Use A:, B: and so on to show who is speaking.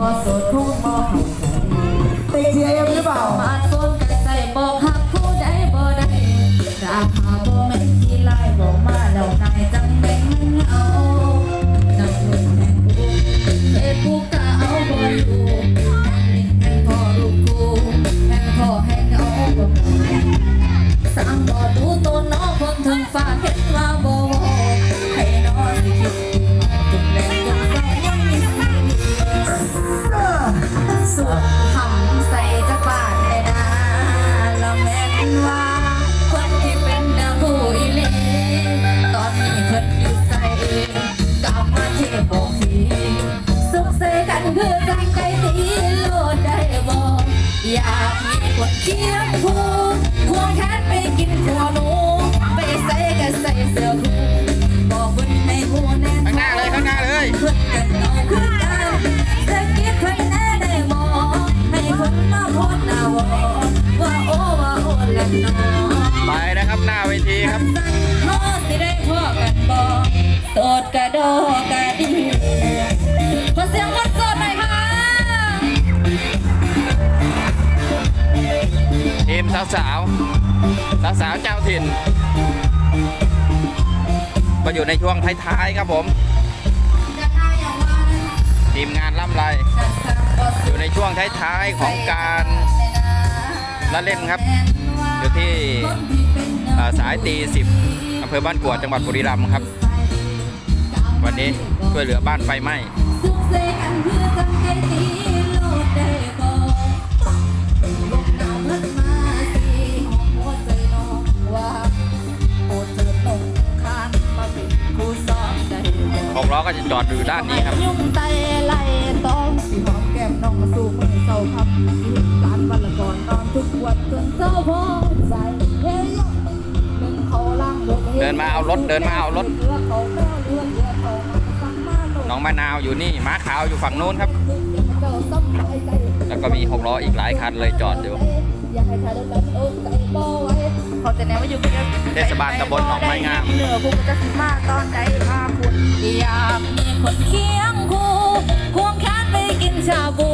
A: ก็โสดคงบ่เข้าใจ
B: ติดเชียร์เอ็มหรือเปล่า
A: สมาร์ทโฟนก็ใส่บอกหักผู้ใดบ่ได้ราคาบ่แม่นที่ไล่บอ อยากมีคนเคียงคู่ควงแขนไปกินขัวหนูไปใส่ก็ใส่เสื้อคู่บอกเพิ่นให้หูแน่น
C: ข้างหน้าเลยข้างหน้าเลย
A: เพื่อนกันเอาคือกันจะคิดเพิ่นแน่ได้บ่ให้เพิ่นมาโพดหน้าวอว่าโอ้ว่าโอ้และน้อ
C: ไปนะครับหน้าเวทีครับ
A: สา
C: วสาวสาวสาวๆเจ้าถิ่นก็อยู่ในช่วงท้ายๆครับผม
A: จะหน้าอย่างว่านะ
C: ทีมงานล่ำไร
A: จะสร้างบ่
C: อยู่ในช่วงท้ายๆของการละเล่นครับ อยู่ที่สายตีสิบอำเภอบ้านกวดจังหวัดบุรีรัมย์ครับ วันนี้ช่วยเหลือบ้านไฟไหม้
A: ก็จะ
C: จอดอยู่ด้านนี้ครับ
A: ยุ่งไตไล่ต้องสิหอมแก้มน้องมาสู่มือเศร้าครับร้านวันละก่อนนอนทุกวันจนเศร้าพอใจเฮ้ยหนึ่งเขาล่างรถ
C: เดินมาเอารถเดินมาเอารถ
A: เรือเขาแม่
C: น้องมะนาวอยู่นี่ม้าขาวอยู่ฝั่งนู้นครับ แล้วก็มีหกล้ออีกหลายคันเลยจอดอยู่
A: เดินแบบโอ้ใจบ่ไว้เขาจะแนวว่าอยู่กัน
C: เทศบาลตำบลหนองไม้งาม
A: เหนือผู้จะสิมาตอนใดมาคุณอยากมีคนเคียงคู่ควงแขนไปกินชาบู